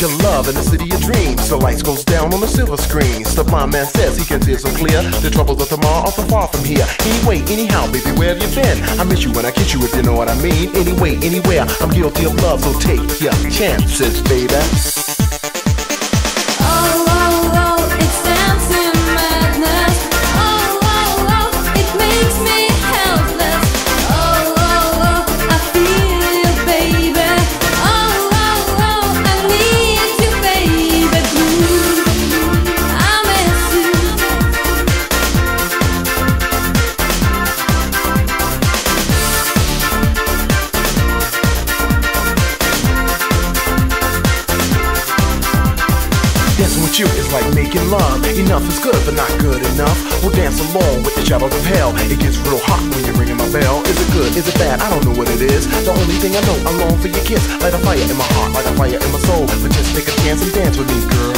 your love in the city of dreams. The lights goes down on the silver screen. The blind man says he can see it so clear. The troubles of tomorrow are so far from here. Anyway, anyhow, baby, where have you been? I miss you when I kiss you, if you know what I mean. Anyway, anywhere, I'm guilty of love, so take your chances, baby. You is like making love. Enough is good, but not good enough. We'll dance along with the shadows of hell. It gets real hot when you're ringing my bell. Is it good? Is it bad? I don't know what it is. The only thing I know, I long for your kiss. Light a fire in my heart, light a fire in my soul. But just take a chance and dance with me, girl.